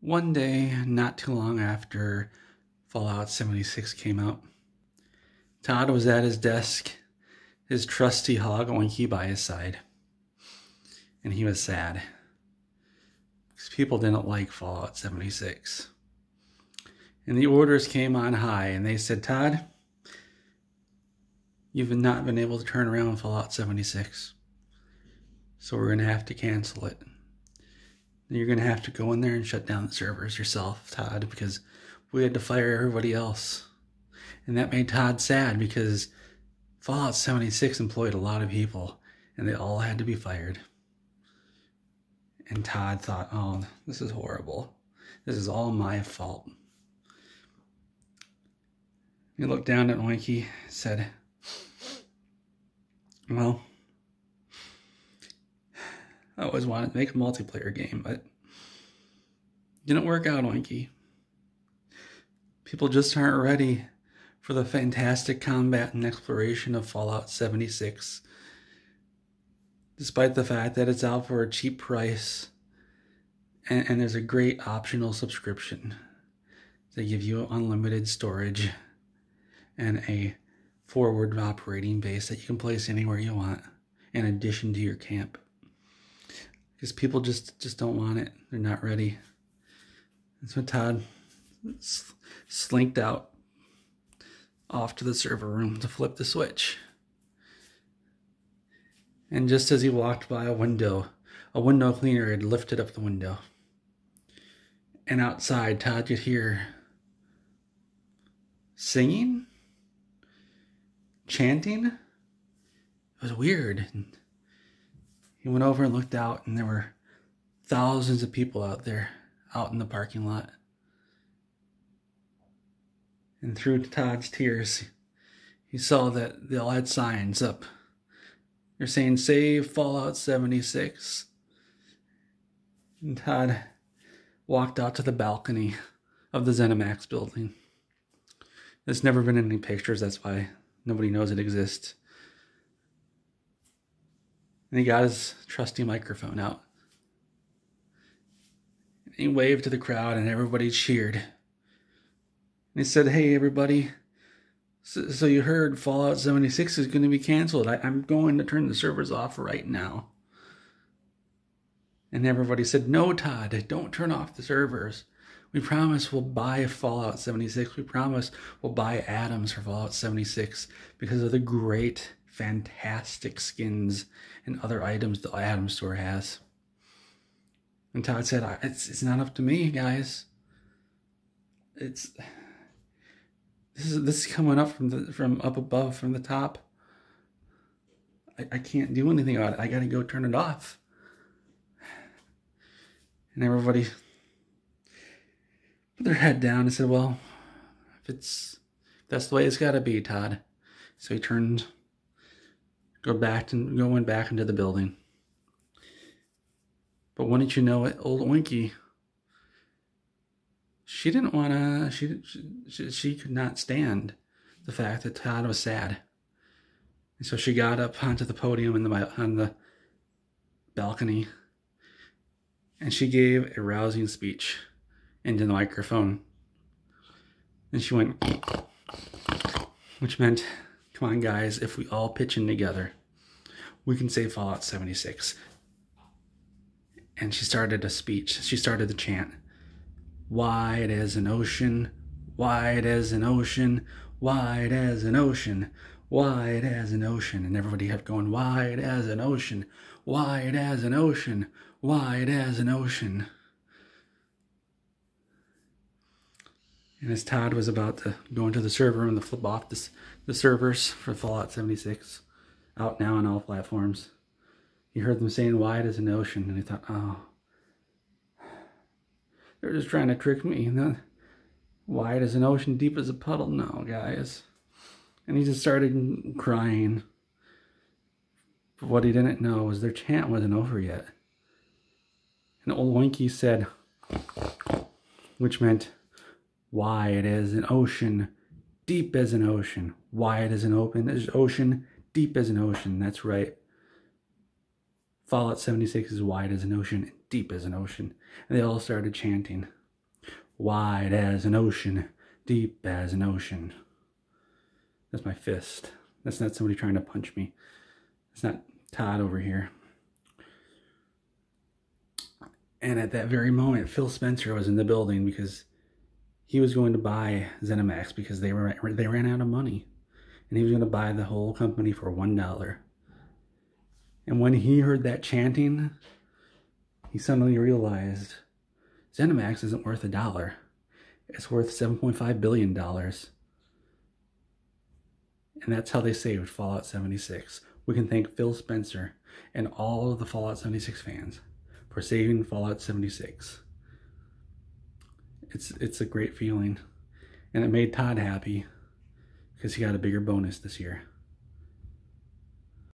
One day, not too long after Fallout 76 came out, Todd was at his desk, his trusty hog Oinky by his side. And he was sad. Because people didn't like Fallout 76. And the orders came on high, and they said, Todd, you've not been able to turn around Fallout 76. So we're going to have to cancel it. You're going to have to go in there and shut down the servers yourself, Todd, because we had to fire everybody else. And that made Todd sad because Fallout 76 employed a lot of people and they all had to be fired. And Todd thought, oh, this is horrible. This is all my fault. He looked down at Oinky, said, well, I always wanted to make a multiplayer game, but didn't work out, Oinky. People just aren't ready for the fantastic combat and exploration of Fallout 76. Despite the fact that it's out for a cheap price and, and there's a great optional subscription. They give you unlimited storage and a forward operating base that you can place anywhere you want in addition to your camp because people just just don't want it. They're not ready. And so Todd slinked out off to the server room to flip the switch. And just as he walked by a window, a window cleaner had lifted up the window. And outside, Todd could hear singing, chanting. It was weird. And he went over and looked out, and there were thousands of people out there, out in the parking lot. And through Todd's tears, he saw that they all had signs up. They're saying, Save Fallout 76. And Todd walked out to the balcony of the ZeniMax building. There's never been any pictures, that's why nobody knows it exists. And he got his trusty microphone out. And he waved to the crowd, and everybody cheered. And he said, Hey, everybody. So, so you heard Fallout 76 is going to be canceled. I, I'm going to turn the servers off right now. And everybody said, No, Todd, don't turn off the servers. We promise we'll buy Fallout 76. We promise we'll buy atoms for Fallout 76 because of the great fantastic skins and other items the Atom Store has. And Todd said, "It's it's not up to me, guys. It's this is this is coming up from the from up above from the top. I, I can't do anything about it. I got to go turn it off." And everybody their head down and said, "Well, if it's that's the way it's got to be, Todd." So he turned go back and going back into the building. But wouldn't you know it, old Oinky, she didn't want to, she, she, she could not stand the fact that Todd was sad. And so she got up onto the podium in the, on the balcony and she gave a rousing speech into the microphone. And she went, which meant Come on, guys, if we all pitch in together, we can save Fallout 76. And she started a speech. She started the chant Wide as an ocean, wide as an ocean, wide as an ocean, wide as an ocean. And everybody kept going, Wide as an ocean, wide as an ocean, wide as an ocean. And as Todd was about to go into the server room to flip off this, the servers for Fallout 76, out now on all platforms, he heard them saying wide as an ocean, and he thought, oh, they're just trying to trick me. And then, wide as an ocean, deep as a puddle. No, guys. And he just started crying. But what he didn't know was their chant wasn't over yet. And old Oinky said, which meant, wide as an ocean, deep as an ocean, wide as an open as ocean, deep as an ocean. That's right. Fallout 76 is wide as an ocean, deep as an ocean. And they all started chanting. wide as an ocean, deep as an ocean. That's my fist. That's not somebody trying to punch me. It's not Todd over here. And at that very moment, Phil Spencer was in the building because he was going to buy ZeniMax because they were they ran out of money, and he was going to buy the whole company for one dollar. And when he heard that chanting, he suddenly realized ZeniMax isn't worth a dollar; it's worth seven point five billion dollars. And that's how they saved Fallout 76. We can thank Phil Spencer and all of the Fallout 76 fans for saving Fallout 76. It's it's a great feeling. And it made Todd happy because he got a bigger bonus this year.